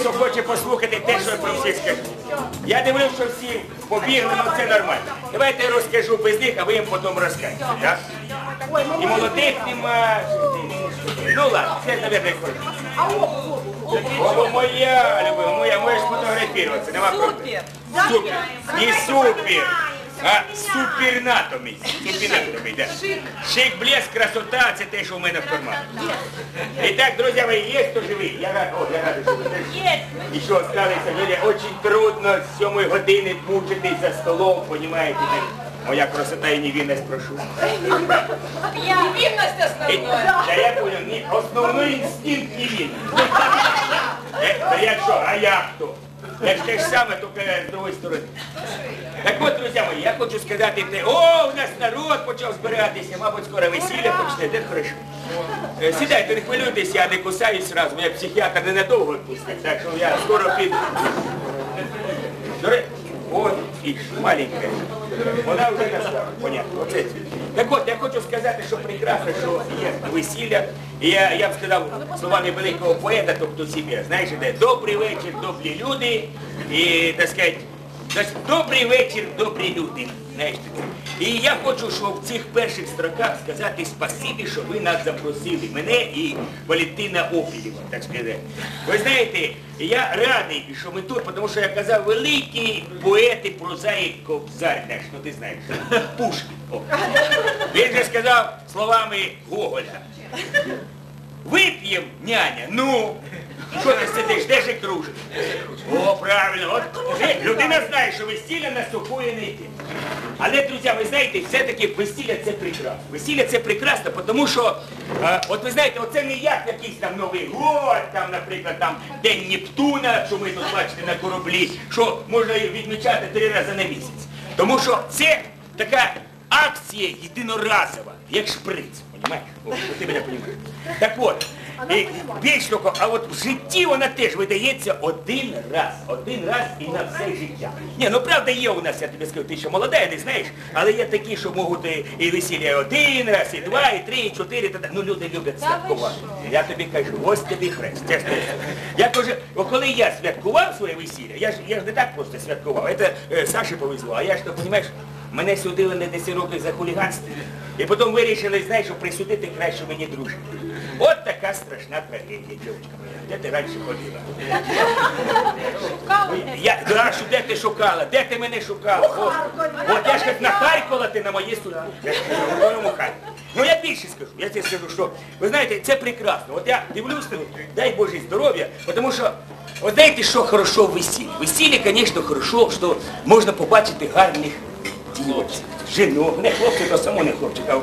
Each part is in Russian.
Що хоче послухати те, що я про всіх скажу. Я дивлюсь, що всі побігли, ну це нормально. Давайте я розкажу без них, а ви їм потім розкажете. Так? І молодих нема. Ну ладно, це, мабуть. О, моя, любима, моя, можеш фотографуватися, нема проблем. Супер. Не супер, а супернатомий. Супернатомий, да. Шик, блеск, красота, це те, що в мене в кармані. І так, друзі мої, є хто живий? Я рад, о, я радий, що ви теж. І що осталися, люди, очень трудно з 7 години мучитись за столом, понімаєте? Моя красота і невинність прошу. Невинность І- Та я понял, ні, основний інстинкт невинність. Е, Та як що, а як хто? Як те ж саме, тільки з другої сторони. Так от, друзі мої, я хочу сказати те, о, у нас народ почав збиратися, мабуть, скоро весілля почне, де хорошо. Е, Сідайте, не хвилюйтесь, я не кусаюсь зразу, мене психіатр ненадовго відпустить, так що я скоро піду. От, фіш, маленька. Вона вже настала, понятно. Оце. це. Так от, я хочу сказати, що прекрасно, що є весілля. І я, я б сказав словами великого поета, тобто себе, знаєш, де добрий вечір, добрі люди, і, так сказати, значить, добрий вечір, добрі люди. Знаєш таке. І я хочу, щоб в цих перших строках сказати спасибі, що ви нас запросили, мене і Валентина Опілєва, так сказати. Ви знаєте, я радий, що ми тут, тому що я казав, великі поети, прозаїк, Кобзар, наш, ну ти знаєш, Пушкін. О. Він же сказав словами Гоголя. Вип'єм, няня, ну. Що ти сидиш, де ж кружка? О, правильно, от людина знає, що весілля на сухої не йде. Але, друзі, ви знаєте, все-таки весілля це прекрасно. Весілля це прекрасно, тому що, е, от ви знаєте, оце не як якийсь там Новий год, там, наприклад, там День Нептуна, що ми тут бачите на кораблі, що можна відмічати три рази на місяць. Тому що це така акція єдиноразова, як шприц, понімаєш? О, ти мене розумієш. Так от, і більш того, а от в житті вона теж видається один раз, один раз і на все життя. Ні, ну правда є у нас, я тобі скажу, ти ще молода, не знаєш, але є такі, що можуть і, весілля один раз, і два, і три, і чотири, та, та. ну люди люблять святкувати. Я тобі кажу, ось тобі хрест. Я кажу, коли я святкував своє весілля, я ж, я ж не так просто святкував, це е, Саші повезло, а я ж то, розумієш, Мене судили на 10 років за хуліганство. І потім вирішили, знаєш, що присудити краще мені дружити. От така страшна трагедія, дівчинка моя. Де ти раніше ходила? Я, да, що де ти шукала? Де ти мене шукала? Господи. От я ж як нахаркала ти на моє. Я ж кажу, в моєму харі. Ну я більше скажу. Я тебе скажу, що, ви знаєте, це прекрасно. От я дивлюсь, ну, дай Боже здоров'я, тому що От знаєте, що хорошо в весіллі? В весіллі, звісно, хорошо, що можна побачити гарних девочек, женок, не хлопчик, а само не хлопчик, а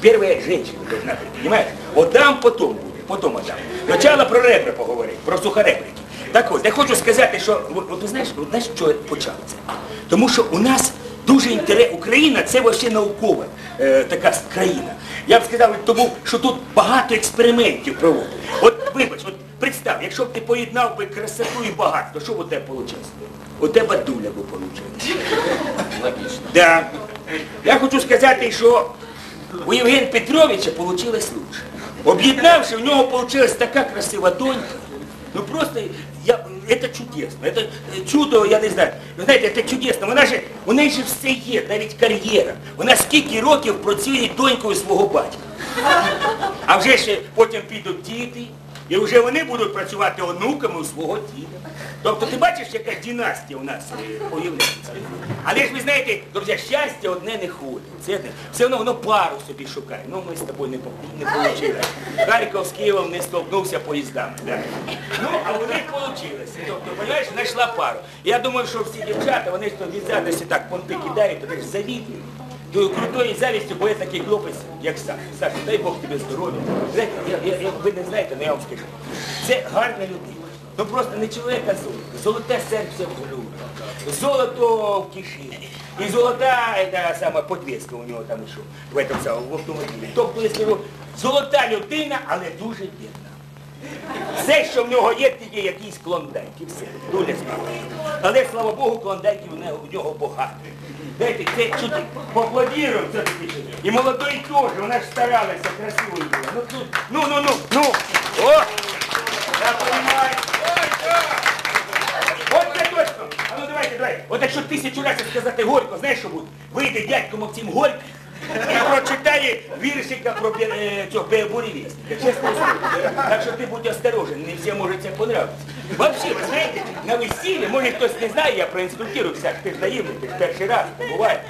первая женщина должна быть, понимаешь? Вот там потом буде, потом отдам. Спочатку про ребра поговорити, про сухоребрики. Так от, я хочу сказати, що, от, ви знаєш, от, знаєш, що почало це? Тому що у нас дуже інтерес, Україна це вообще наукова е, така країна. Я б сказав, тому що тут багато експериментів проводять. От вибач, от представ, якщо б ти поєднав би красоту і багатство, що б у тебе вийшло? У тебе дуля б вийшла. Логично. Да. Я хочу сказати, що у Євгена Петровича вийшло лучше. Об'єднавши, в нього вийшла така красива донька. Ну просто я, це чудесно. Це чудо, я не знаю. Знаєте, це чудесно. Вона же, у неї ж все є, навіть кар'єра. Вона скільки років працює донькою свого батька. А вже ще потім підуть діти, і вже вони будуть працювати онуками у свого діда. Тобто ти бачиш, яка династія у нас е, появляється. Але ж ви знаєте, друзі, щастя одне не ходить. Це все одно воно пару собі шукає. Ну ми з тобою не, вийшло. Харків з Києвом не столкнувся поїздами. Да. Ну, а у них вийшло. Тобто, розумієш, знайшла пару. Я думаю, що всі дівчата, вони ж від зависті так понти кидають, то ж завідують. Тою крутою завістю, бо я такий хлопець, як Саша. Саша, дай Бог тобі здоров'я. Знаєте, я, я, ви не знаєте, але я вам скажу. Це гарна людина. Ну просто не чоловік, а золото. Золоте серце в груди. Золото в кишені. І золота, та сама подвеска у нього там що, в этом самому, в автомобілі. Тобто, я скажу, золота людина, але дуже бідна. Все, що в нього є, тільки якийсь клондайк і все. Дуля справа. Але, слава Богу, клондайків у нього багато. Дайте це чути, поаплодируем все-таки. І молодої теж, вона ж старалася, красивою була. Ну тут, ну, ну, ну, ну. О! Я понимаю. От це точно. А ну давайте, давайте. От якщо тисячу разів сказати горько, знаєш що буде? Вийде дядько Максим Горько, і прочитає віршика про бе- е, цього бе- буревістника. Чесно слово. Так що ти будь осторожен, не всім може це понравитися. Взагалі, ви знаєте, на весіллі, може хтось не знає, я проінструктирую всяк, ти ж наївний, ти ж перший раз, не буває.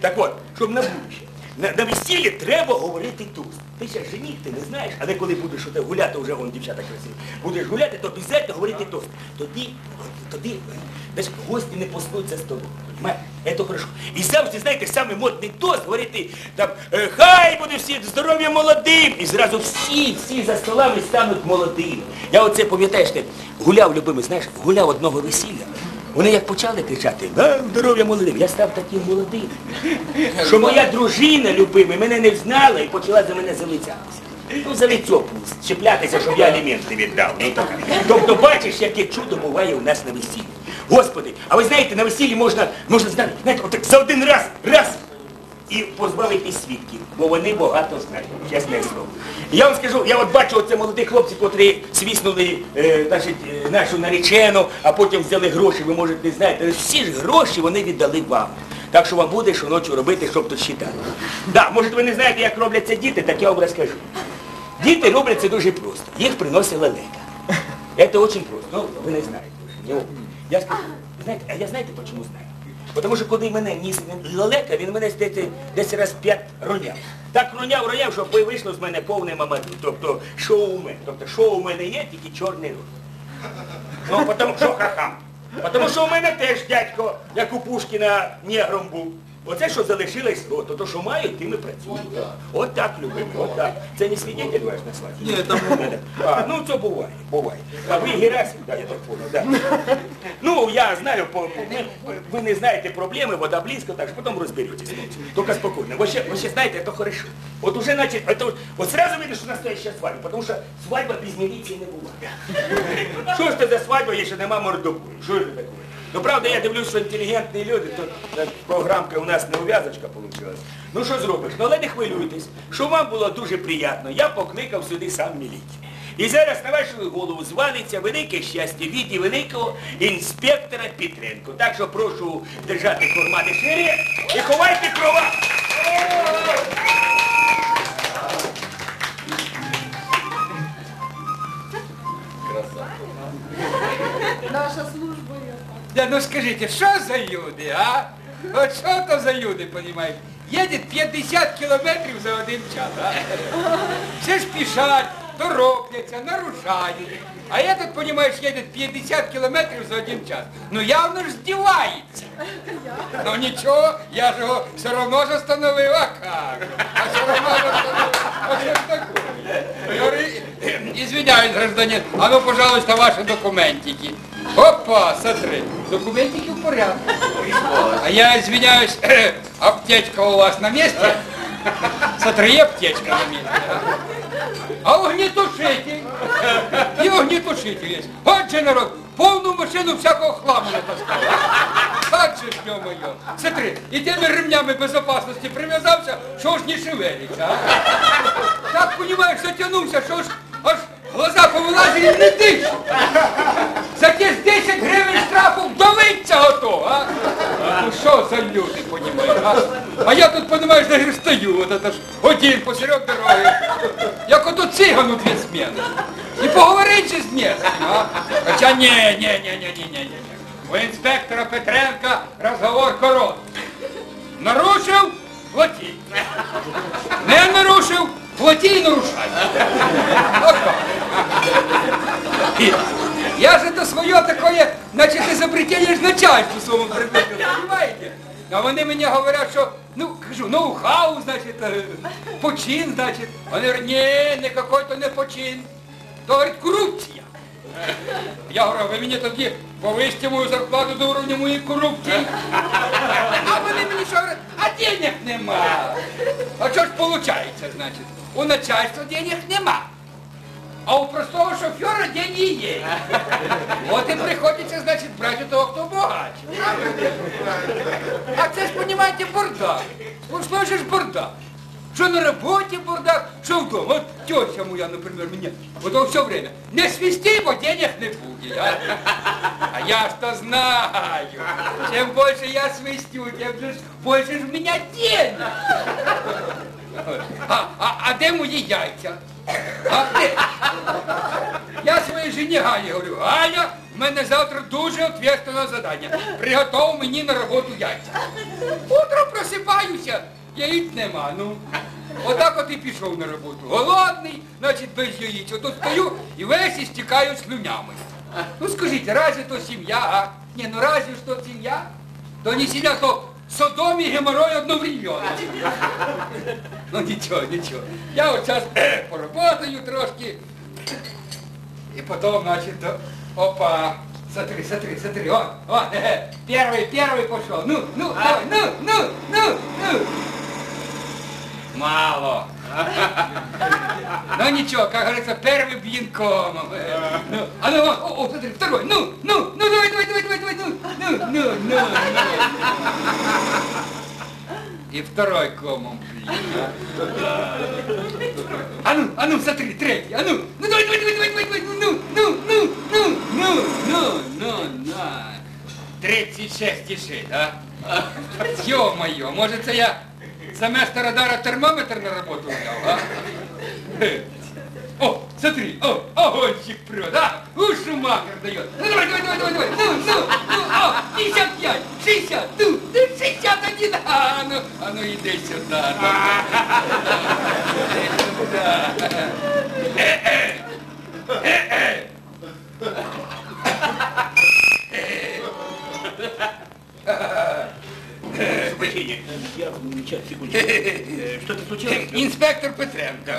Так от, щоб на будущее. На, весіллі треба говорити тост. Ти ще жених, ти не знаєш, але коли будеш оте гуляти, вже вон дівчата красиві, будеш гуляти, то обов'язково говорити тост. Тоді, тоді, знаєш, гості не поснуться з тобою. Це хорошо. І завжди, знаєте, самий модний тост говорити, там, е, хай буде всі здоров'я молодим. І зразу всі, всі за столами стануть молодими. Я оце пам'ятаєш, гуляв, любимий, знаєш, гуляв одного весілля. Вони як почали кричати, «А, здоров'я молодим, я став таким молодим, що моя дружина любима мене не знала і почала за мене залицятися. Ну, за лицьо чіплятися, щоб я аліменти віддав. Ну. Тобто бачиш, яке чудо буває у нас на весіллі. Господи, а ви знаєте, на весіллі можна, можна знаєте, знаєте, отак за один раз, раз, і позбавитись свідків, бо вони багато знають, чесне слово. Я вам скажу, я от бачу оце молоді хлопці, котрі свіснули е, е, нашу наречену, а потім взяли гроші, ви можете не знаєте, всі ж гроші вони віддали вам. Так що вам буде що ночі робити, щоб тут считати. Да, може ви не знаєте, як робляться діти, так я вам розкажу. Діти роблять це дуже просто. Їх приносить лелека. Це дуже просто. Ну, ви не знаєте. Я скажу, знаєте, а я знаєте, чому знаю? Тому що коли мене ніс лелека, він мене десь, десь раз п'ять роняв. Так роняв, роняв, щоб вийшло з мене повне мамаду. Тобто шоумен. Тобто шоу у мене є, тільки чорний рот. Ну, тому що хахам. Тому що у мене теж дядько, як у Пушкіна, негром був. Оце, що залишилось, о, то, то що мають, тим і працюють. От так, любимий, от так. Це не свідетель ваш на свадьбі? Ні, там А, ну це буває, буває. А ви Герасим, да, я так понял, да. Ну, я знаю, по, по- ви, ви не знаєте проблеми, вода близько, так що потім розберетесь. Только спокійно. Ви ще, ви ще знаєте, це хорошо. От уже, значить, это, от сразу видно, що настоящая свадьба, тому що свадьба без міліції не буває. Що ж це за свадьба, якщо нема мордобою? Що ж це таке? Ну, правда, я дивлюсь, що інтелігентні люди, то е, програмка у нас не ув'язочка вийшла. Ну, що зробиш? Ну, але не хвилюйтесь, що вам було дуже приємно. Я покликав сюди сам міліцію. І зараз на вашу голову звалиться велике щастя від і великого інспектора Петренко. Так що прошу держати формати шире і ховайте права. Наша служба. Да ну скажите, что за люди, а? Вот что то за люди, понимаете? Едет 50 кілометрів за один час, а? Все спішать, торопляться, нарушають. А этот, понимаешь, едет 50 километрів за один час. Ну явно ж здівається. Ну нічого, я ж його все равно ж остановив, а как? А все равно ж остановив. А такое? Говори, Извиняюсь, гражданин, а ну, пожалуйста, ваши документики. Опа, смотри, документики в порядке. А я извиняюсь, аптечка у вас на месте? Смотри, аптечка на месте. А, огнетушитель? И огнетушитель. Вот же народ, полную машину всякого хламу натаскал. Так же ж, ё-моё. Смотри, и теми ремнями безопасности привязался, что ж не шевелится, а? Так, понимаешь, затянувся, що ж аж глаза повилазили не диш. За ті ж 10 гривень штрафу вдовиться готов, а? Ну що за люди, понімаєш, а? А я тут, понімаєш, не стою, от это ж один посеред дороги. Як ото цигану дві зміни. І поговорить же з містом, а? Хоча ні, ні, ні, ні, ні, ні, ні. У інспектора Петренка розговор короткий. Нарушив, плати. Не нарушив, плати і нарушай. Я же это свое такое, значит, изобретение ж начальству своему придумал, понимаете? А вони мені говорять, що, ну, кажу, ноу-хау, значить, е, почин, значить. Вони говорять, ні, не какой-то не почин. То, говорить, корупція. Я говорю, ви мені тоді повисьте мою зарплату до уровня моєї корупції. А вони мені що говорять, а денег нема. А що ж виходить, значить? У начальства денег нема. А у простого шофера деньги є. От і приходиться, значить, брати у того, хто багатше. А це ж, понімаєте, бардак. Сплошной же ж бардак. Что на работе бардак, что в дома. Вот теща моя, например, мне вот он все время, не свисти, бо денег не будет. А, а я что знаю, чем больше я свистю, тем же ж больше ж в меня денег. А, а, а де мої яйця? Я своїй жені Галі говорю, Галя, в мене завтра дуже відповідальне завдання. Приготов мені на роботу яйця. Утром просипаюся, яїць нема, ну. Отак от і пішов на роботу. Голодний, значить без яїць. Ото стою і весь істікаю слюнями. Ну скажіть, разве то сім'я, а? Ні, ну разве ж то сім'я? То не сім'я, то Содом і геморрой одновременно. Ну нічого, нічого. Я от зараз поработаю трошки. І потім, значить, то- опа. Смотри, смотри, смотри, о, о, э, первый, первый пошел. Ну, ну, давай, ну, ну, ну, ну. Мало. Ну ничего, как говорится, первый блинком. Ну, а ну, о, смотри, второй, ну, ну, ну, давай, давай, давай, давай, давай, ну, ну, ну, ну, ну. И второй комом, блин. А ну, а ну, смотри, третий, а ну, ну, давай, давай, давай, давай, давай, ну, ну, ну, ну, ну, ну, ну, на. 36,6, а? Ё-моё, может, це я заместо радара термометр на работу взял, а? О, смотри, о, огончик прет, а? У, Шумахер дает. Ну, давай, давай, давай, давай, давай, ну, ну, ну, о, 55, 60, ну, ну, 61, а, ну, а ну, иди сюда, давай. прощения. Я, сейчас, секундочку. Э, Что-то случилось? Інспектор Петренко.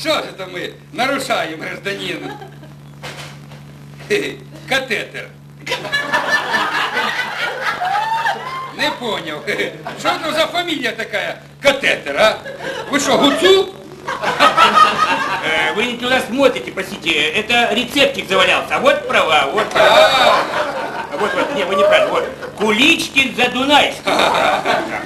Що ж це ми нарушаємо, гражданин? Катетер. Не поняв. Що це за фамілія така? Катетер, а? Ви що, гуцул? Э, Вы не туда смотрите, простите. Это рецептик завалялся. А вот права, вот права. А, Вот, вот, не, вы неправильно. Вот. Куличкин за Дунайским.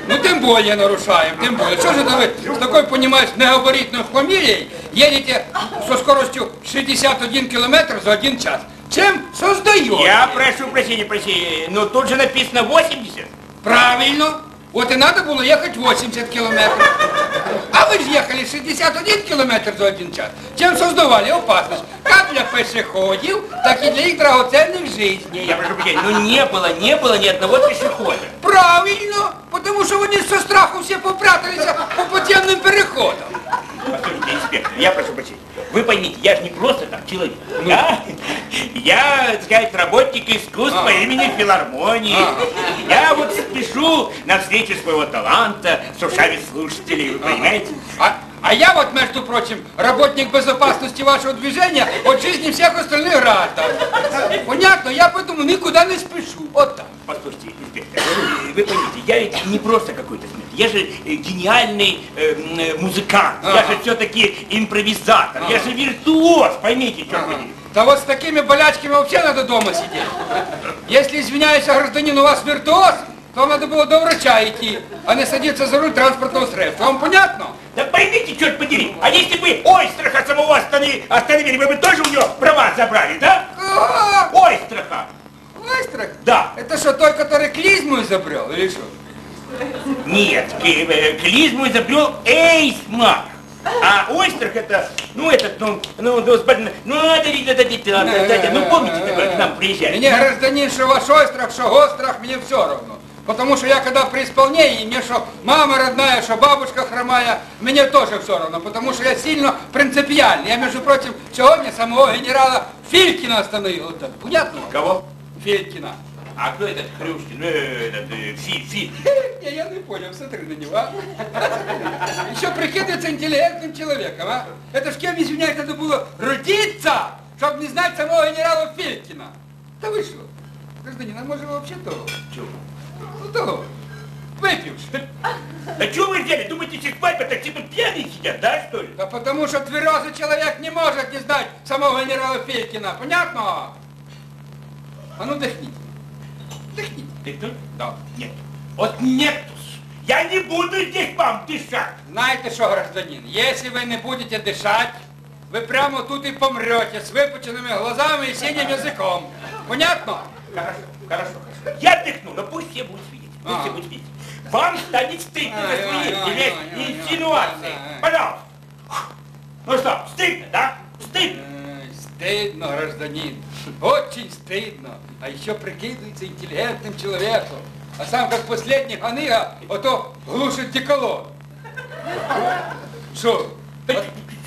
ну тем более нарушаем, тем более. Что же это вы с такой, понимаешь, негабаритной фамилией едете со скоростью 61 километр за один час? Чем создаете? Я прошу прощения, прощения, но тут же написано 80. Правильно. Вот и надо было ехать 80 километров. А вы же ехали 61 километр за один час. Чем создавали опасность как для пешеходов, так и для их драгоценных жизней. Я прошу прощения, но не было, не было ни одного пешехода. Правильно, потому что они со страху все попрятались по подземным переходам. Послушайте, инспектор, я прошу прощения. Вы поймите, я же не просто так человек. Я, я, так сказать, работник искусств по А. имени Филармонии. А. Я вот спешу на встречу своего таланта с ушами слушателей, вы понимаете? А, а я вот, между прочим, работник безопасности вашего движения от жизни всех остальных граждан. Понятно, я поэтому никуда не спешу. Вот так. Послушайте, инспектор, э, вы поймите, я ведь не просто какой-то смерть, я же э, гениальный э, м, э, музыкант, я Ага. же все-таки импровизатор, я же виртуоз, поймите, черт возьми. Да вот с такими болячками вообще надо дома сидеть. Если, извиняюсь, гражданин, у вас виртуоз, то вам надо было до врача идти, а не садиться за руль транспортного средства. Вам понятно? Да поймите, черт подери, а если бы Ойстраха самого остановили, остановили, вы бы тоже у него права забрали, да? А, Ойстраха! Ойстрах? Да. Это что, той, который клизму изобрел, или что? Нет, э, клизму изобрел Эйсмак. А Ойстрах это, ну этот, ну, ну, господин, ну, да, да, да, да, да, ну помните, такой к нам приезжали? Мне гражданин, что ваш ойстрах, что гострах, мне все равно. Потому что я когда при исполнении, мне что мама родная, что бабушка хромая, мне тоже все равно. Потому что я сильно принципиальный. Я, между прочим, сегодня самого генерала Филькина остановил. Вот так. Понятно? Кого? Филькина. А кто этот Хрюшкин? Ну, этот, э, Фи, Фи. Не, я не понял, смотри на него, а. Еще прикидывается интеллигентным человеком, а. Это ж кем, извиняюсь, надо было родиться, чтобы не знать самого генерала Филькина. Да вы что? Гражданин, а может вообще того? Чё? Ну того. Выпивший. Да что вы взяли? Думаете, все папа так типа пьяные сидят, да, что ли? Да потому что тверезый человек не может не знать самого генерала Филькина. Понятно? А ну дыхните. Дыхните. Ты кто? Да. Нет. Вот нетус. Я не буду здесь вам дышать. Знаете что, гражданин, если вы не будете дышать, вы прямо тут и помрете с выпученными глазами и синим языком. Понятно? Хорошо, хорошо, хорошо. Я дыхну, но пусть все будут видеть. Пусть А. все будут видеть. Вам станет стыдно за Ай, свои ай, ай, лезть ай, ай, инсинуации. ай, ай. Пожалуйста. Ну что, стыдно, да? Стыдно. Ай, Стыдно, гражданин. Очень стыдно. А еще прикидывается интеллигентным человеком. А сам как последний ханыга, а то глушит деколон. Что? От,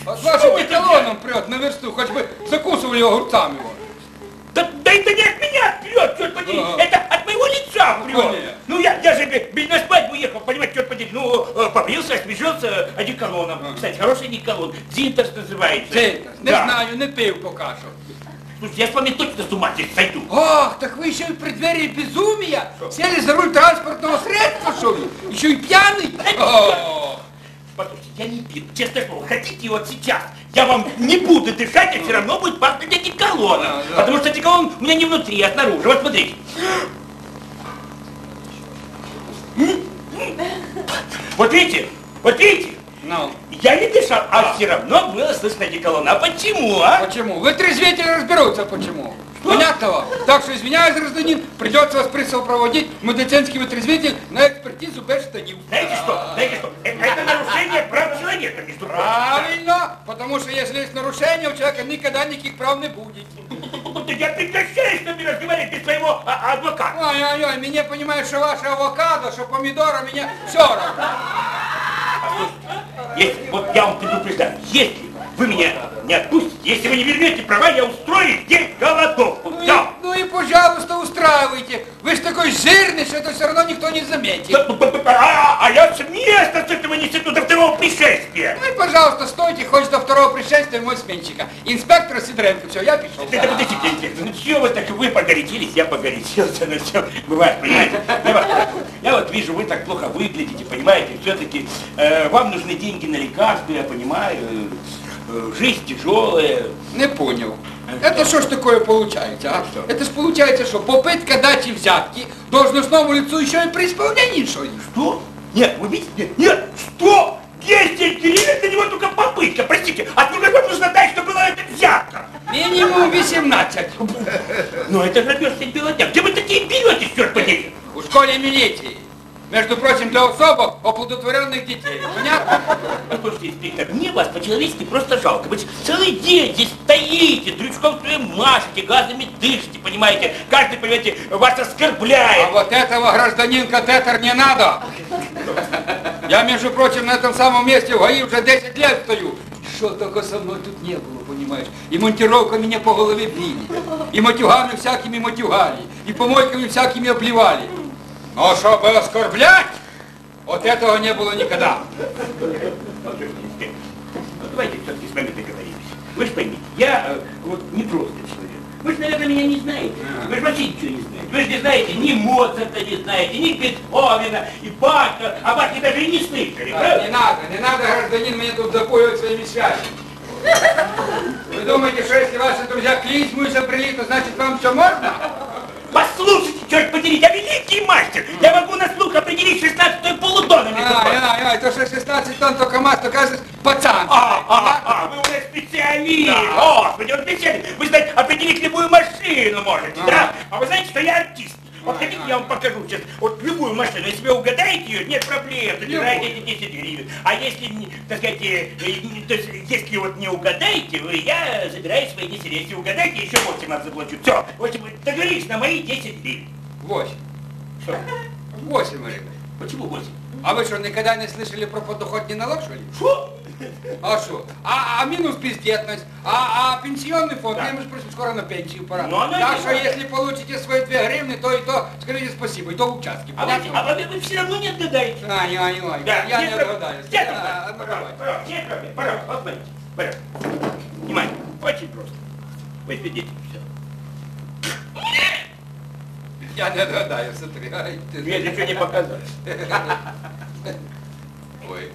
от Что вашим вы деколоном прет на версту, хоть бы закусывали огурцами его. Да, да это не от меня прет, черт подери, Ага. это от моего лица Ну, прет. конечно. Ну я, я же бе- бе- на свадьбу ехал, понимаете, черт подери, ну э, побрился, освежился одеколоном. Ага. Кстати, хороший одеколон, Дзинтерс называется. Джейкос, не Да. знаю, не пив поки що. Слушай, я с вами точно с ума здесь сойду. Ах, так вы еще и в преддверии безумия сели за руль транспортного средства, что ли? Еще и пьяный? Послушайте, я не пил, честное слово, хотите вот сейчас, я вам не буду дышать, а все равно будет пахнуть одеколоном. Да, да. Потому что одеколон у меня не внутри, а снаружи. Вот смотрите. Вот видите, вот видите, Ну, я не дышал, а все равно было слышно одеколон. А почему, а? почему? Вы трезвители разберутся, почему. Понятно вам? Так что, извиняюсь, гражданин, придется вас присопроводить в медицинский вытрезвитель на экспертизу без штанив. Знаете что, знаете что, э, это нарушение прав человека, между прочим. Правильно, потому что если есть нарушение, у человека никогда никаких прав не будет. Да я прекращаю с вами разговаривать без своего а, адвоката. Ой-ой-ой, меня понимает, что ваше авокадо, что помидоры, мне все равно. Если, вот я вам предупреждаю, если вы меня не отпустите, если вы не вернете права, я устрою здесь голодовку. Ну и, Все. ну и, пожалуйста, устраивайте. Вы же такой жирный, что это все равно никто не заметит. А, а я с места с этого не до второго пришествия. Ну и, пожалуйста, стойте хоть до второго пришествия мой сменщика. Инспектор Сидоренко, все, я пішов. Да, да, подождите, инспектор, ну чего вы так, вы погорячились, я погорячился, ну все, бывает, понимаете. Я, вот- я вот вижу, вы так плохо выглядите, понимаете, все-таки вам нужны деньги на лекарства, я понимаю, э, жизнь тяжелая. Не понял. Это что ж такое получается, а? Что? Это ж получается, что попытка дачи взятки должностному лицу еще и при исполнении, что ли? Что? Нет, вы видите? Нет, нет, что? 10 гривен для него только попытка, простите, от него вам нужно дать, что была это взятка. Минимум 18. Ну это же наперстень белодня. Где вы такие берете, черт подери? В школе милиции. Между прочим, для особо оплодотворенных детей. Понятно? Послушайте, инспектор, мне вас по-человечески просто жалко. Вы целый день здесь стоите, дрючком своим машете, газами дышите, понимаете? Каждый, понимаете, вас А оскорбляет. вот этого гражданин катетер не надо. Я, между прочим, на этом самом месте в ГАИ уже 10 лет стою. Что только со мной тут не было, понимаешь? И монтировка меня по голове били, и матюгами всякими матюгали, и помойками всякими обливали. Но чтобы оскорблять, вот этого не было никогда. Ну, давайте все-таки с вами договоримся. Вы же поймите, я э, вот не просто человек. Вы же, наверное, меня не знаете. Вы же вообще ничего не знаете. Вы же не знаете ни Моцарта не знаете, ни Бетховена, и Баха, а Бахе даже и не слышали, правда? не надо, не надо, гражданин, меня тут запугивать своими связями. Вы думаете, что если ваши друзья клизму изобрели, то значит вам все можно? Послушайте, черт подери, я великий мастер! Я могу на слух определить 16 полутона, между Ай, ай, ай, то, что 16 тонн только масс, то кажется пацан. А, а, а, вы у нас специалист! Да. Господи, он специалист! Вы, знаете, определить любую машину можете, да? А вы знаете, что я артист? Вот хотите, я вам покажу сейчас, вот любую машину, если вы угадаете ее, нет проблем, забираете эти 10 гривен. А если, так сказать, э, э, то есть, если вот не угадаете, вы, я забираю свои 10 гривен. Если угадаете, еще 8 вам заплачу. Все, в общем, договорились на мои 10 гривен. Восемь. Что? Восемь, гривен. Почему 8? А вы что, никогда не слышали про подоходный налог, что ли? Что? А что? А, а минус бездетность, а, а пенсионный фонд, Да. я, между прочим, скоро на пенсию пора. Ну, оно и так не что, если получите свои две гривны, то и то, скажите спасибо, и то в участке. А вы, а вы, вы все равно не отгадаете. Ай, ай, ай, Да, я не А, ну, давай. пожалуйста, нет проблем. Пожалуйста, вот смотрите. Пожалуйста. Внимание. Очень просто. Вы свидетель. Все. Я не отгадаю, смотри. Мне ничего не показалось. Ой.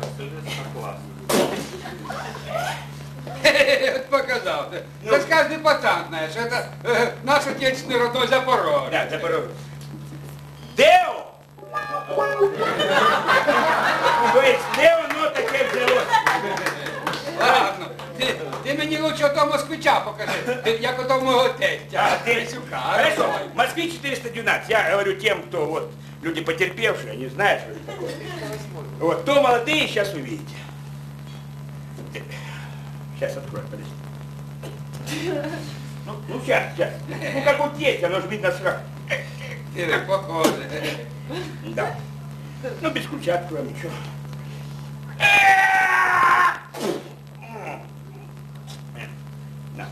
Maksudnya sekolah. Вот показал. Да ж каждый пацан, знаешь, это э, наш отечественный родной Запорожье. Да, Запорожець. Де? То есть, де воно таке взялося? Ладно, ти, ти мені лучше того москвича покажи, ти- як ото мого тестя. А, ты- Тресюка. Хорошо, в Москве 412. Я говорю тем, кто вот, люди потерпевшие, они знают, что это такое. Вот, то молодые, сейчас увидите. Сейчас открою, подожди. Ну, ну сейчас, сейчас. Ну как у тесть, оно же видно сразу. Ти похоже. Да. Ну без ключа откроем, ничего. На,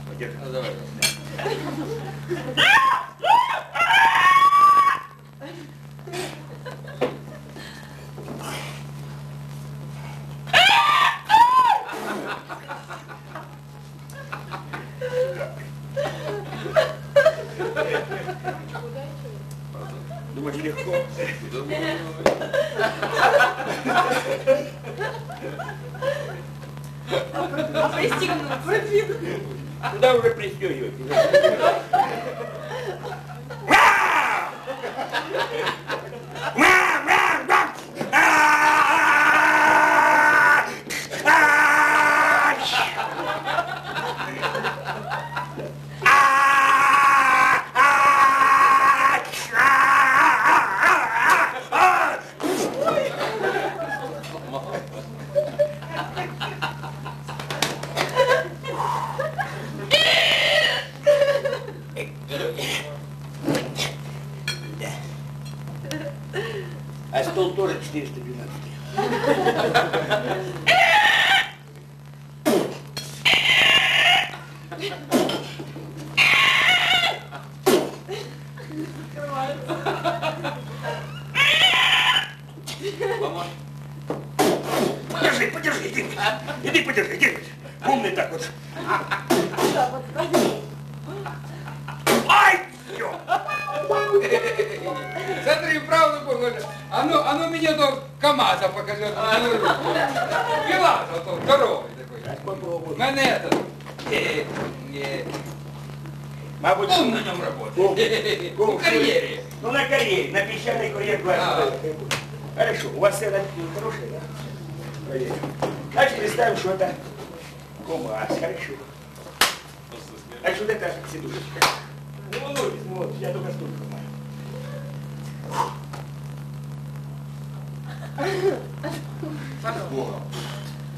легко? А пристегнуться? Куда уже пристегивать?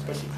Спасибо.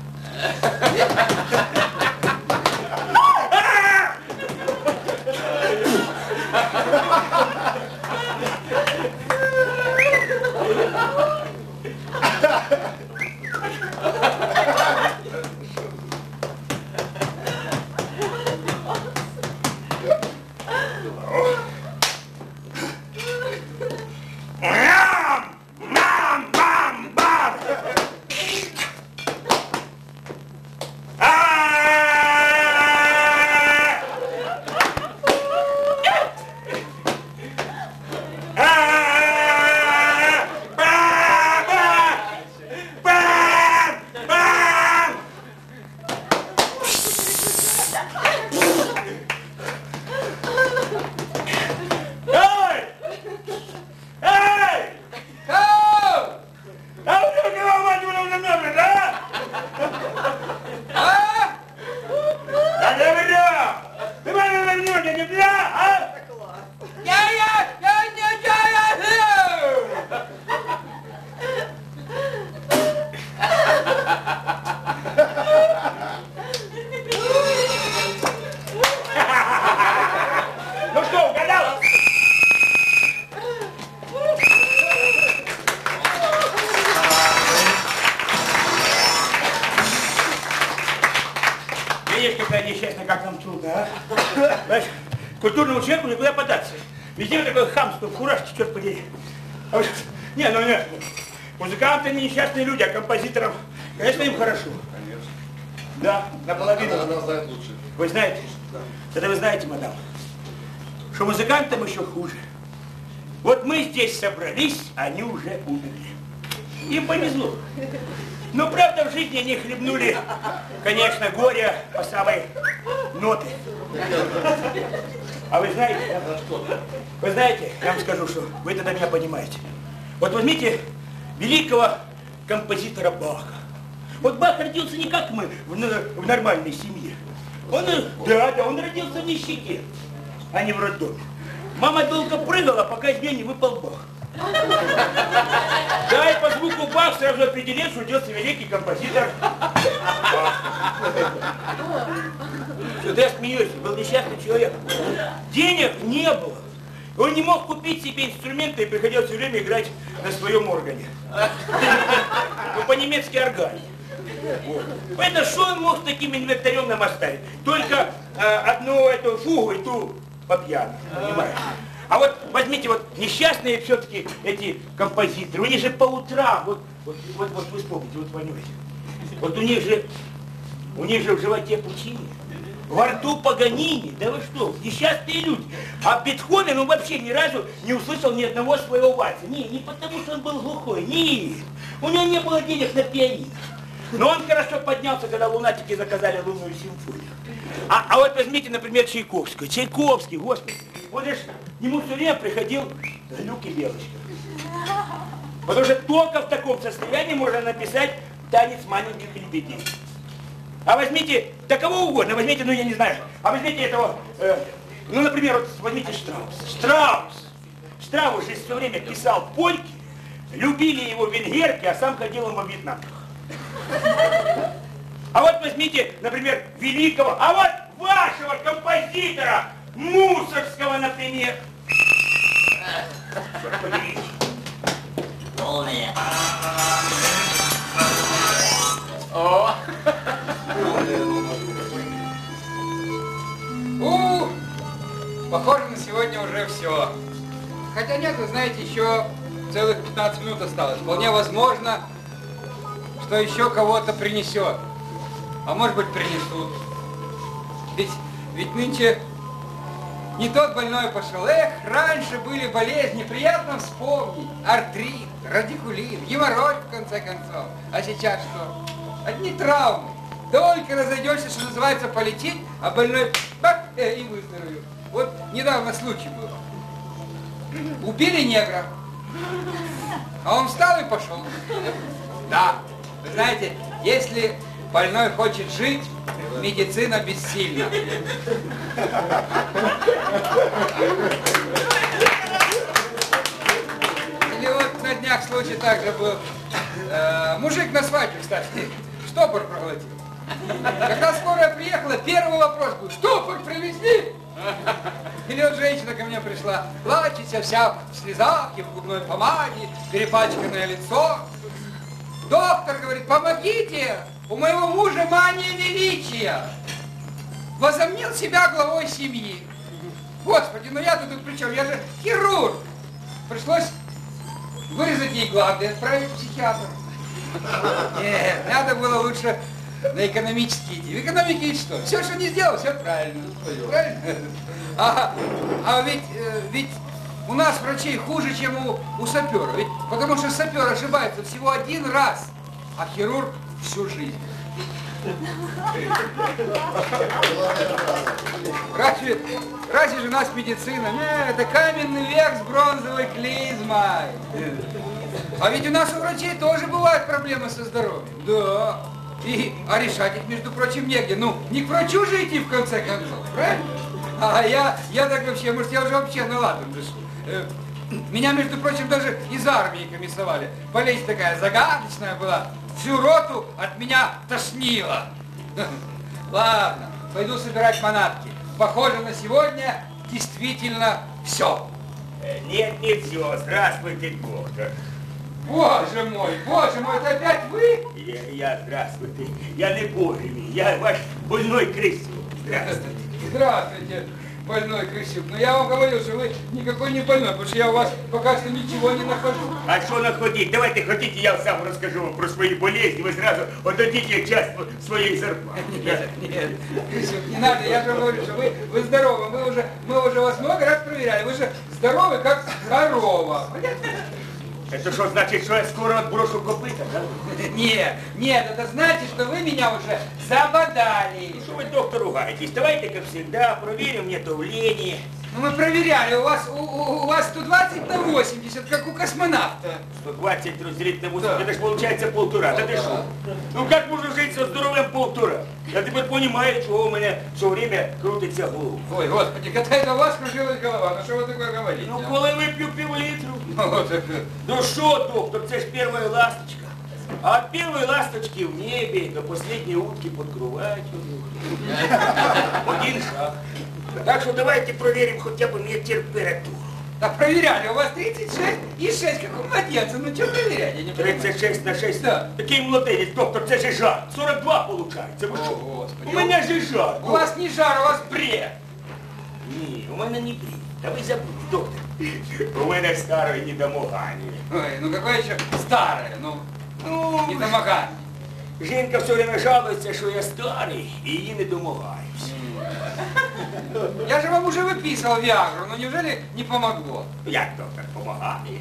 Культурному человеку никуда податься. Везде вот такое хамство, фуражки, черт подери. А вот, не, ну нет, музыканты не несчастные люди, а композиторам, конечно, им хорошо. Конечно. Да, наполовину. Она, она знает лучше. Вы знаете, это вы знаете, мадам, что музыкантам еще хуже. Вот мы здесь собрались, они уже умерли. Им повезло. Но правда в жизни они хлебнули, конечно, горе по самой ноты. А вы знаете, вы знаете, я вам скажу, что вы тогда меня понимаете. Вот возьмите великого композитора Баха. Вот Бах родился не как мы, в, в нормальной семье. Он, да, да, он родился в нищете, а не в роддоме. Мама долго прыгала, пока из нее не выпал Бах. Да, и по звуку Бах сразу определил, что родился великий композитор Ты смеешься? Был несчастный человек. Денег не было. Он не мог купить себе инструменты и приходил все время играть на своем органе. Ну, по-немецки органе. Вот. Поэтому что он мог с таким инвентарем нам оставить? Только э, одну эту фугу и ту по пьяну, понимаешь? А вот возьмите вот несчастные все-таки эти композиторы, у них же по утрам, вот, вот, вот, вот вы вспомните, вот Ванюсь, вот у них же, у них же в животе пучини, во рту Паганини, да вы что, несчастные люди. А Бетховен он вообще ни разу не услышал ни одного своего вальса. Не, не потому что он был глухой, нет. У него не было денег на пианино. Но он хорошо поднялся, когда лунатики заказали лунную симфонию. А, а вот возьмите, например, Чайковского. Чайковский, господи. Он же нему все время приходил Глюк и Белочка. Потому что только в таком состоянии можно написать танец маленьких лебедей. А возьмите, да кого угодно, возьмите, ну я не знаю, а возьмите этого, э, ну, например, вот возьмите Штраус. Штраус! Штраус же все время писал польки, любили его венгерки, а сам ходил им во Вьетнамках. А вот возьмите, например, великого, а вот вашего композитора, Мусорского, например. Черт. Полная. О! У, похоже, на сегодня уже все. Хотя нет, вы знаете, еще целых 15 минут осталось. Вполне возможно, что еще кого-то принесет. А может быть, принесут. Ведь, ведь нынче не тот больной пошел. Эх, раньше были болезни, приятно вспомнить. Артрит, радикулит, геморрой, в конце концов. А сейчас что? Одни травмы. Только разойдешься, что называется, полететь, а больной бак, э, и выздоровел. Вот недавно случай был. Убили негра. А он встал и пошел. Да, вы знаете, если больной хочет жить, медицина бессильна. Или вот на днях случай также был. Э, мужик на свадьбе, кстати, штопор проглотил. Когда скорая приехала, первый вопрос был, штопор привезли? Или вот женщина ко мне пришла, плачется вся в слезах и в губной помаде, перепачканное лицо. Доктор говорит, помогите, у моего мужа мания величия. Возомнил себя главой семьи. Господи, ну я тут при чем? Я же хирург. Пришлось вырезать ей главное отправить к психиатру. Нет, надо было лучше на экономические идти. В экономике что? Все, что не сделал, все правильно. Правильно? А, а ведь, э, ведь у нас врачей хуже, чем у, у сапера. Ведь, потому что сапер ошибается всего один раз, а хирург всю жизнь. Разве, разве же у нас медицина? Не, это каменный век с бронзовой клизмой. А ведь у нас у врачей тоже бывают проблемы со здоровьем. Да. И, а решать их, между прочим, негде. Ну, не к врачу же идти, в конце концов, правильно? А я, я так вообще, может, я уже вообще на ладан дышу. Э, Меня, между прочим, даже из армии комиссовали. Болезнь такая загадочная была. Всю роту от меня тошнило. Ладно, пойду собирать манатки. Похоже, на сегодня действительно все. Э, Нет, не все. Здравствуйте, доктор. Боже мой, боже мой, это опять вы? Я, я, здравствуйте. Я не боже мій, я ваш больной крестик. Здравствуйте. Здравствуйте. больной, Крысюк. Но я вам говорил, что вы никакой не больной, потому что я у вас пока что ничего не нахожу. А що находить? Давайте хотите, я сам розкажу вам про свої болезни, ви зразу отдадите часть своєї зарплати. Нет, нет, Крысюк, не надо, я же говорю, что вы, вы здоровы. Мы уже, мы уже вас много раз проверяли. Вы же здоровы, как корова. Понятно? Это що значить, що я скоро отброшу копыта, да? Нет, нет, это значит, что вы меня уже забодали. Что вы, доктор, ругаетесь? Давайте, как всегда, проверим мне давление. Ну мы проверяли, у вас, у, у- у вас 120 на 80, как у космонавта. 120 разделить на 8, Да. это ж получается полтора. Да ты что? Ну как можно жить со здоровьем полтора? Я теперь понимаю, чего у меня все время крутится голова. Ой, господи, когда это у вас кружилась голова, ну что вы такое говорите? Ну а? коли вип'ю півлітру. Ну, вот это. Ну что, доктор, це ж первая ласточка. А от первой ласточки в небе до последней утки под кроватью. Один шаг. Так что давайте проверим хотя бы мне температуру. Да проверяли, у вас 36 и 6, как у младенца. Ну что проверять, я не понимаю. 36 на 6. Да. Такий молодець, доктор, це же жар. 42 получається. Ви О, що? Господи. У мене же жар. У вас не жар, у вас бред. Ні, у мене не брід. Та ви забудьте, доктор. У мене старе недомогання. Ой, ну какое еще старое, ну, Ну, не домогание. жінка все время жалується, що я старий і її не домагаюсь. Я же вам уже выписывал Виагру, ну неужели не помогло? Як доктор допомагає?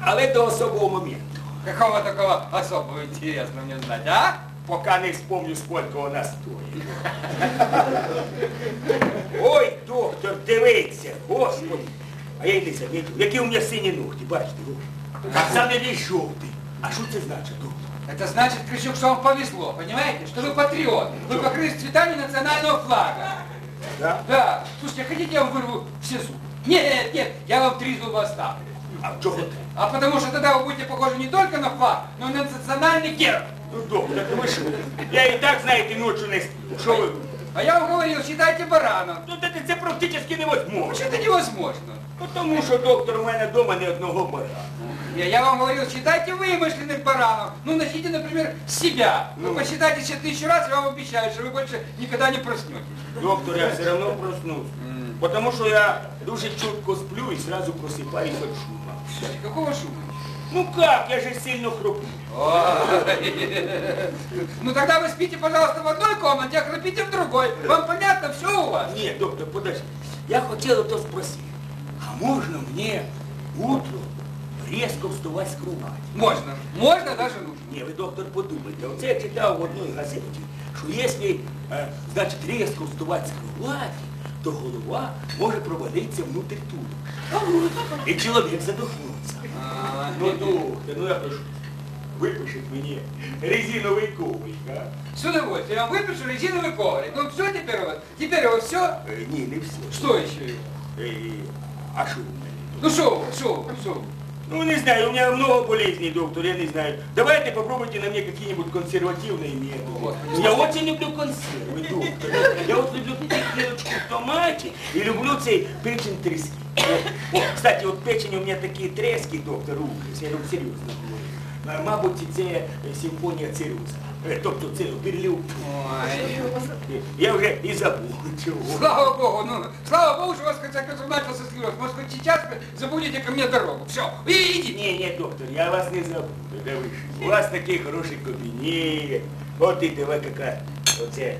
Але до особого моменту. Какого такого особого интересно мне знать, а? Поки не вспомню, скільки вона стоїть. Ой, доктор, дивіться, господи. А я й не замітив, які у мене сині ногті, бачите, ви? А саме весь жовтий. А що це значить, доктор? Это значит, Крысюк, что вам повезло, понимаете? Что вы патриот. Вы покрылись цветами национального флага. Да? Да. Слушайте, хотите, я вам вырву все зубы? Нет, нет, нет, я вам три зуба оставлю. А чого ти? А потому что тогда вы будете похожи не только на флаг, но и на национальный герб. Ну, доктор, ви що? Я і так, знаєте, ночі не сплю. Що ви? А я вам говорил, считайте бараном. Ну, це, це практично невозможно. Вообще это невозможно. Ну, тому що, доктор, у мене вдома ні одного барана. Я, я вам говорил, считайте вымышленных баранов. Ну, носите, например, себя. Ну, посчитайте себе тысячу раз, я вам обещаю, что вы больше никогда не проснетесь. Доктор, я все одно проснусь. Потому що я дуже чутко сплю і сразу просипаюсь від шума. Слушайте, какого шума? Ну как, я же сильно храплю. Ну, тогда вы спите, пожалуйста, в одной комнате, а храпите в другой. Вам понятно все у вас? Ні, доктор, подожди. Я хотел то спросить. А можно мне утром резко вставать с кровати? Можно. Можно, даже нужно. Ні, ви, доктор, подумайте. Оце я читав в одній газеті, що якщо, е, значить, різко вставати з кровати, то голова може провалитися внутрь туловища. І чоловік задохнеться. Ну, доктор, ну я прошу, випишіть мені резиновий коврик, а? С удовольствием. Я вам выпишу резиновый коврик. Ну, все теперь у вас? Теперь у вас все? Е, Ні, не все. Что еще? Е, А що у мене? Ну, что у вас, Ну, не знаю, у меня много болезней, доктор, я не знаю. Давайте попробуйте на мне какие-нибудь консервативные методы. Я очень люблю консервы, доктор. Я вот люблю пикничку в томате и люблю цей печень трески. О, кстати, вот печень у меня такие трески, доктор, ужас, я говорю. М- Мабуть, це е, симфонія цируза. Е, Тобто це перелив. Ой. Я вже і забув. Чого? Слава Богу, ну, слава Богу, что у вас в конце концов начался склероз. Может, хоть сейчас забудете ко мне дорогу. Все, идите. Ні, ні, доктор, я вас не забуду. Да ви що? У вас такий хороший кабінет. От і диви, яка оце е,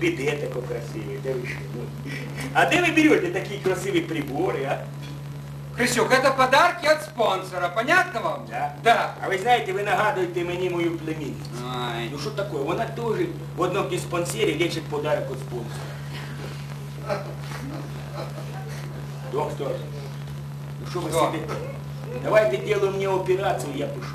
біде тако красиве. Да ви що? Ну. А де ви берете такі красиві прибори, а? Крысюк, это подарки от спонсора, понятно вам? Да? Да. А ви знаєте, ви нагадуєте мені мою племінницю. Ай. Ну що таке? Вона теж в одному диспансері лечить подарок від спонсора. Доктор, ну що ви Що? сидите? Давайте делаем мне операцию, я пишу.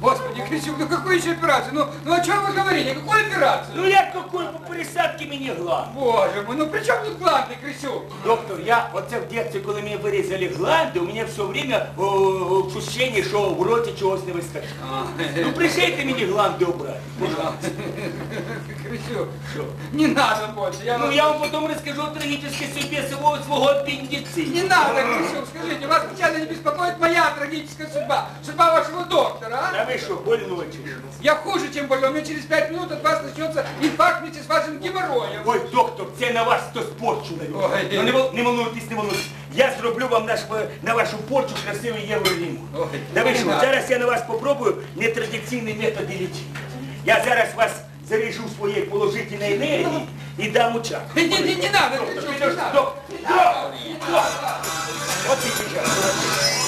Господи, Крысюк, ну какую еще операцию? Ну, ну о чем вы говорите? Какую операцию? Ну як какой по пересадке мені гланд? Боже мой, ну при чем тут главный Крысюк? Доктор, я оце в детстве, коли мені вирізали гланди, у мене все время о, о, ощущение, що в роті чогось не вистачає. Ну пришейте мені гланди обрати, пожалуйста. Крысюк, Що? не надо больше, я Ну вам... я вам потом расскажу о трагической судьбе свого, свого аппендицита. Не надо, Крысюк, скажите, вас случайно не беспокоит моя трагическая судьба? Судьба вашего доктора, а? Да вы что, больной чи що? Я хуже, чем больной. У меня через пять минут от вас начнется инфаркт вместе с вашим геморроем. Ой, доктор, це на вас хтось порчу навів. Ой. Ну не, вол- не волнуйтесь, не волнуйтесь. Я зроблю вам наш, на вашу порчу красивий євролімон. Ой, Да ви не що, надо. зараз я на вас попробую нетрадиційні методи лічення. Я зараз вас заряжу своєю положительної енергії і дам учак. Не, не, не, не надо, ты что, не надо. Доктор, доктор, доктор. От і піжа.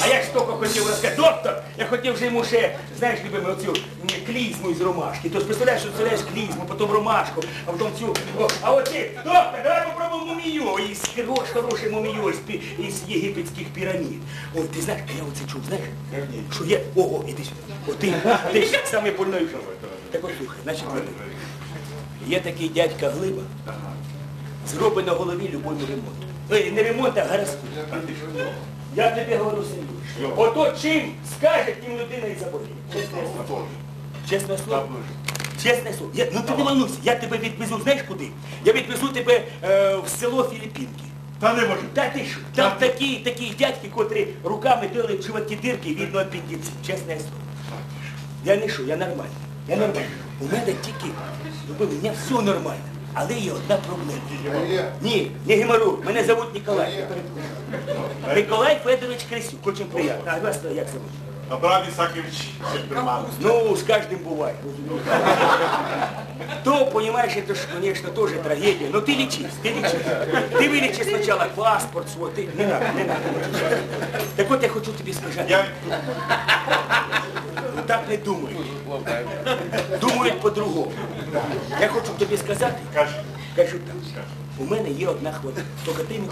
А я ж тільки хотів розказати, доктор, я хотів вже йому ще, знаєш, любимо оцю клізму із ромашки. Тож представляєш, що це клізму, потім ромашку, а потім цю. О, а оці, доктор, давай попробуємо мумію, із хорош, хороше мумію, із, із єгипетських пірамід. Ой, ти знаєш, а я оце чув, знаєш? Що є? Ого, іди сюди. О, ти, ти ж саме больной. Так от слухай, значить, є такий дядька Глиба, зроби на голові любому ремонт. Ей, не ремонт, а гаразд. Я тобі говорю серйозно. Ото чим скаже, тим людина і заболіє. Чесне слово. Чесне слово. Чесне слово. Я, ну ти не волнуйся, я тебе відвезу, знаєш куди? Я відвезу тебе е, в село Філіппінки. Та не можу. Та ти що? Там такі, такі дядьки, котрі руками дали в животі дирки, видно апендицит. Чесне слово. Я не що, я нормальний. Я нормальний. У мене тільки, у мене все нормально. Але є одна проблема. Ні, не геморрой. Мене зовут Ніколай. я перепрошую. Николай Федорович Крисюк. Очень приятно. А вас то як зовут? Абрам Ісакович Сельберман. Ну, с каждым бывает. То, понимаешь, это ж, конечно, тоже трагедия. Но ты лечись, ты лечись. Ты вылечи сначала паспорт свой. Ты... Не надо, не надо. Так вот я хочу тебе сказать. Я Ну так не думають. Думають по-другому. Я хочу тобі сказати, кажу. так. У мене є одна хвороба. Тільки ти не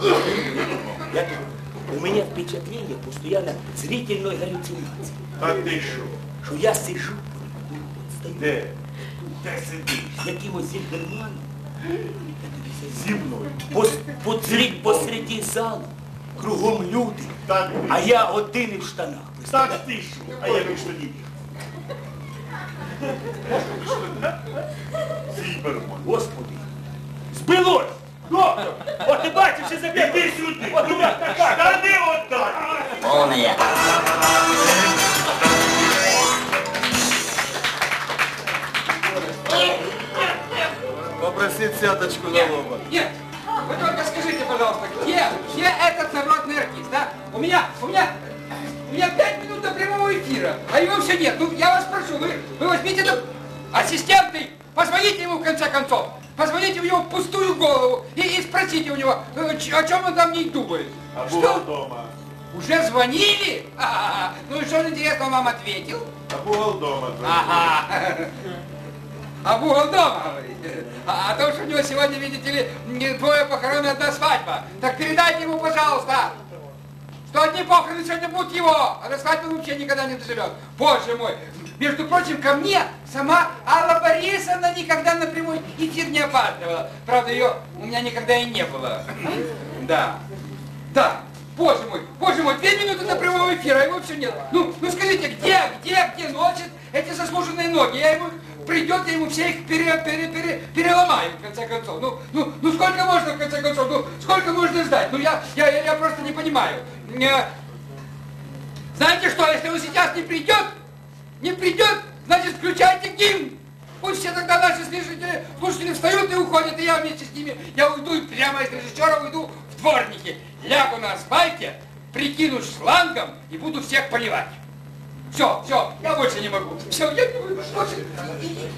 Я тобі. У мене впечатлення постійно зрительної галюцинації. Та ти що? Що я сижу, Де? Де сидиш? з якимось зільгерманом. Зі мною. Пос- посеред, посереді залу, кругом люди, а я один і в штанах. Та ти що? А я вийш тоді. Зільберман. Господи, збилось! Доктор! От ти бачиш, що забіг! Іди сюди. От у мене така! Та не отдай. Полная. Попросить сяточку на лоба. Нет, вы только скажите, пожалуйста, где, где этот народный артист, да? У меня, у меня, у меня пять минут до прямого эфира, а его все нет. Ну, я вас прошу, вы, вы возьмите это... Ассистенты, позвоните ему в конце концов. Позвоните в его пустую голову и, и спросите у него, э, о чем он там не думает. А Что? вдома. Уже звонили? А, ну и что же интересно он вам ответил? А була вдома. Ага. А угол дома, говорит. А, о том, что у него сегодня, видите ли, м, двое похорон и одна свадьба. Так передайте ему, пожалуйста, что одни похороны сегодня будут его, а до свадьбы вообще никогда не доживет. Боже мой. Между прочим, ко мне сама Алла Борисовна никогда на прямой эфир не опаздывала. Правда, ее у меня никогда и не было. Да. Да. Боже мой, боже мой, две минуты до прямого эфира, а его все нет. Ну, ну скажите, где, где, где носит эти заслуженные ноги? Я ему, придет, я ему все их пере, пере, пере, переломаю, в конце концов. Ну, ну, ну сколько можно, в конце концов, ну, сколько можно ждать? Ну, я, я, я просто не понимаю. Э, Знаете что, если он сейчас не придет, не придет, значит, включайте гимн. Пусть все тогда наши слушатели, слушатели встают и уходят, и я вместе с ними, я уйду и прямо из режиссера уйду в дворники. Лягу на асфальте, прикинусь шлангом и буду всех поливать. Все, все, я больше не могу. Все, я не могу. Больше,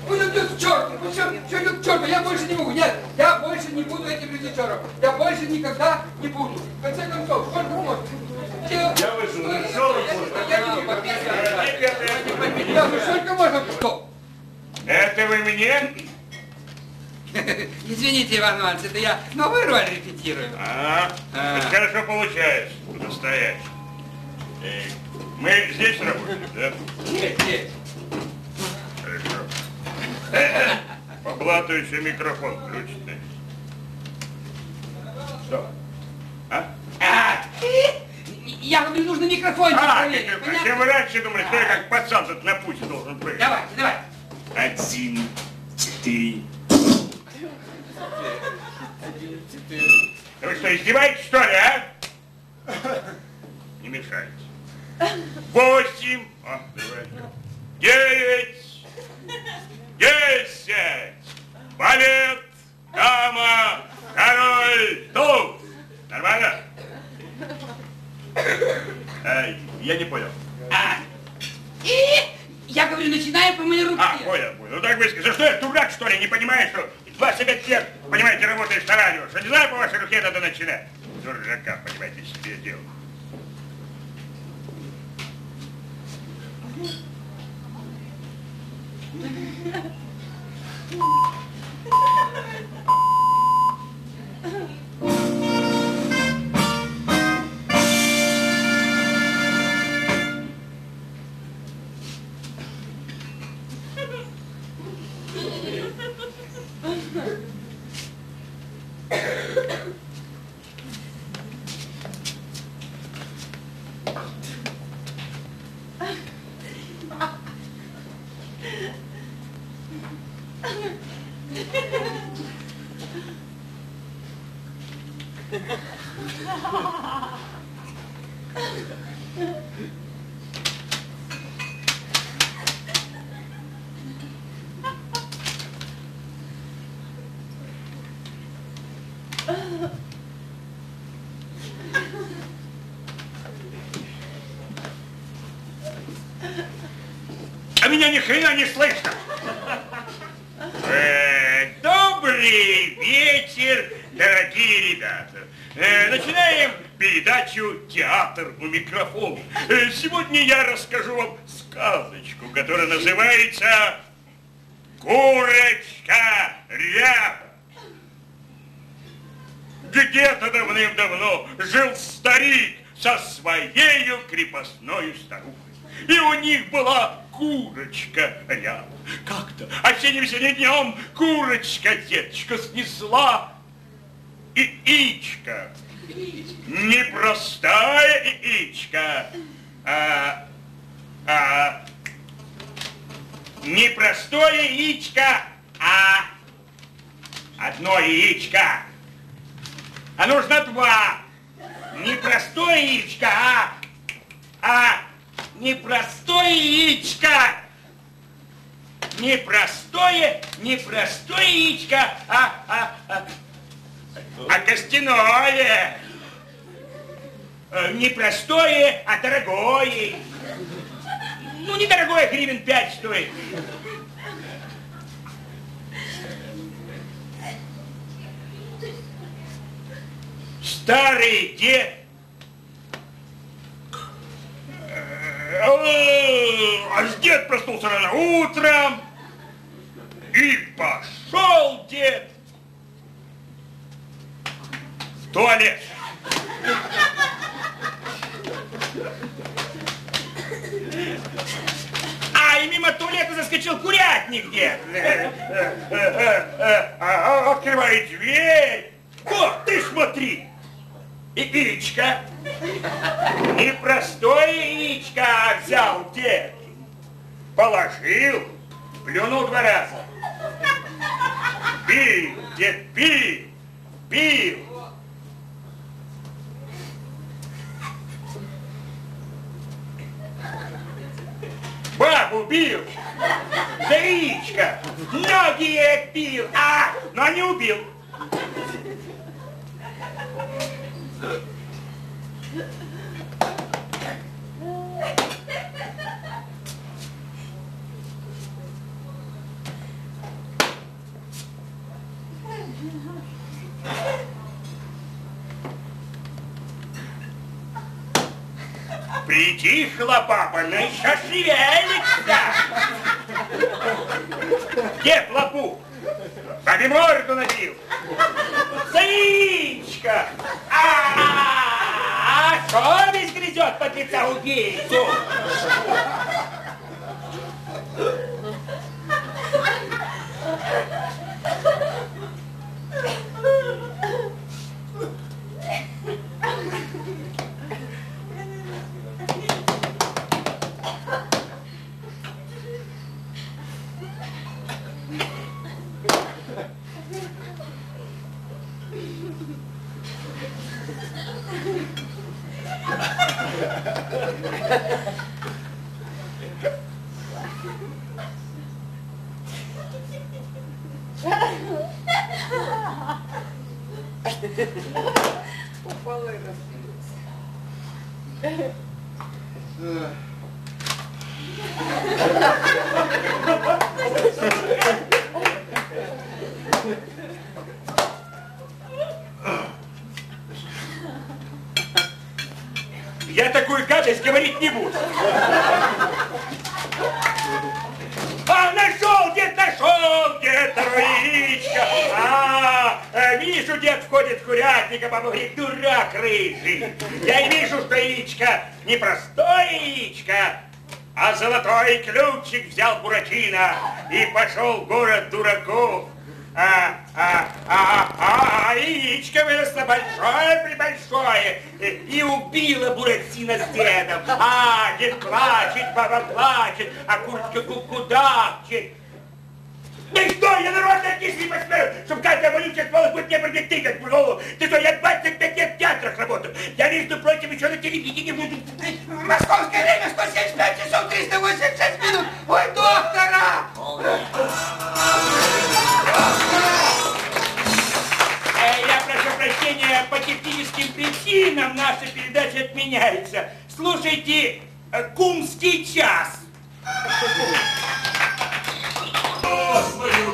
пусть идет пусть все, все идет к черту, я больше не могу. Нет, я больше не буду этим режиссером. Я больше никогда не буду. В конце концов, сколько можно? Я могу. Я говорю, сколько можно? Это вы мне? Извините, Иван Иванович, это я новую роль репетирую. А, А. это хорошо получается, настоящий. Э, Мы здесь работаем, да? Нет, нет. Хорошо. По блату еще микрофон включенный. Что? А? А, я говорю, нужно микрофончик А, проверить, понятно? чем вы раньше думали, что я как пацан тут на пути должен прыгать? Давайте, давай. Один, четыре. Да вы что, издеваетесь, что ли, а? Не мешайте. Восемь. О, давайте. девять, десять. Балет, дама, король, туз. Нормально? Ай, я не понял. А, и я говорю, начинаем по моей руке. А, понял, понял. Ну так вы скажите, что я дурак, что ли, не понимаешь, что 25 лет, понимаете, работаешь на радио, что не знаю, по вашей руке надо начинать. Дуржака, понимаете, себе дело. А меня ни хрена не слышно. Э, добрый вечер, дорогие ребята. Э, начинаем передачу «Театр у микрофона». Э, сегодня я расскажу вам сказочку, которая называется «Курочка ряба». Где-то давным-давно жил старик со своей крепостной старухой. И у них была курочка рядом. Как-то осенним днем курочка деточка снесла яичко. Не простая яичко, а, а не простое яичко, а одно яичко. А нужно два. Не простое яичко, а, а не простое яичко. Не простое, не простое яичко, а, а, а, а костяное. Э, Не простое, а дорогое. Ну, недорогое, гривен пять стоит. Старый дед Э, А дед проснулся рано утром, и пошел дед в туалет. А, и мимо туалета заскочил курятник дед. Э, э, э, э, а, Открывает дверь. Вот, ты смотри. И яичко. Не простое яичко а взял дед. Положил, плюнул два раза. Пил, дед пил, пил. Бабу бил, да яичко, ноги пил, а, но не убил. Притихла баба, но еще шевелится. Дед лопу, бабе морду набил. Заичка! Совесть грязет под лица убийцу. Я такую гадость говорить не буду. А, нашел, дед, нашел, дед, троичка. А, э, вижу, дед входит в курятник, а баба говорит, дурак рыжий. Я и вижу, что яичко не простое яичко, а золотой ключик взял Буратино и пошел в город дураков. А, а, а, а, а яичко выросло большое-пребольшое и, и убило Буратино с дедом. А, дед плачет, баба плачет, а курочка кукудахчет. Да что, я нарочно кисли посмотрел, чтобы каждая вонючая сволочь будет мне прыгать тыкать в голову. Ты что, я 25 лет в театрах работаю. Я, между прочим, еще на телевидении буду. Московское время 175 часов 386 минут. Ой, доктора! Э, Я прошу прощения, по техническим причинам наша передача отменяется. Слушайте, э, кумский час. Господи,